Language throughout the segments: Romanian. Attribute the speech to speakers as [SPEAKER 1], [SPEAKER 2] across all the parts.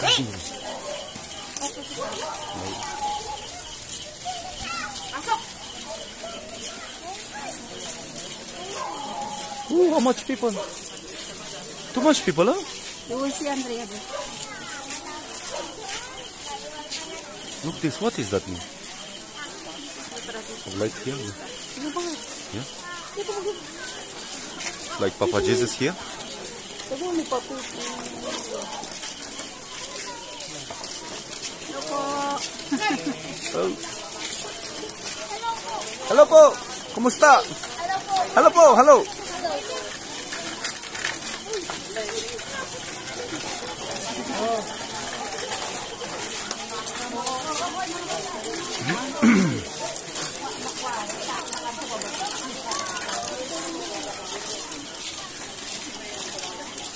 [SPEAKER 1] Masuk. Ooh, how much people? Too much people, huh?
[SPEAKER 2] You Andrea.
[SPEAKER 1] Look this, what is that mean? Like here? Yeah? Like Papa Jesus here? Oh. Hello po! Kumusta? Hello po! Hello!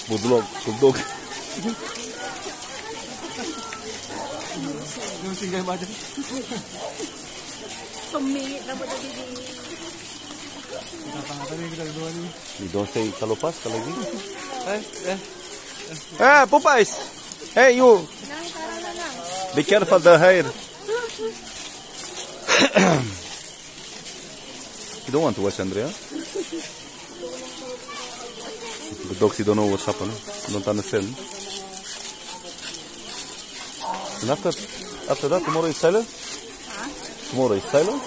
[SPEAKER 1] Bulldog, bulldog.
[SPEAKER 3] Yung single mother.
[SPEAKER 2] Sumingit na mo na didi.
[SPEAKER 3] Napangatan yung ginagawa niyo.
[SPEAKER 1] You don't say kalopas, kalagi?
[SPEAKER 3] Eh, eh.
[SPEAKER 1] Ah, Popeyes! Hey, you! Be careful the hair. you don't want to watch Andrea? The dogs, you don't know what's happening. You don't understand. And after, after that, tomorrow is silent? Tomorrow is silent?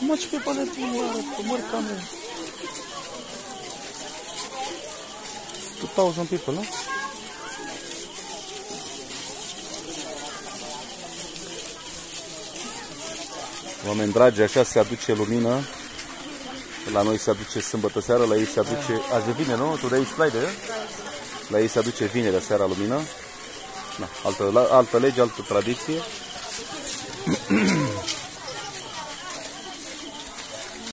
[SPEAKER 1] How much people are tomorrow? Tomorrow coming. 2,000 people, no? Oameni dragi, așa se aduce lumină. La noi se aduce sâmbătă seara, la ei se aduce... Azi e vineri, nu? Today is Friday, eh? La ei se aduce vinerea seara lumină. Na, altă, la- altă lege, altă tradiție.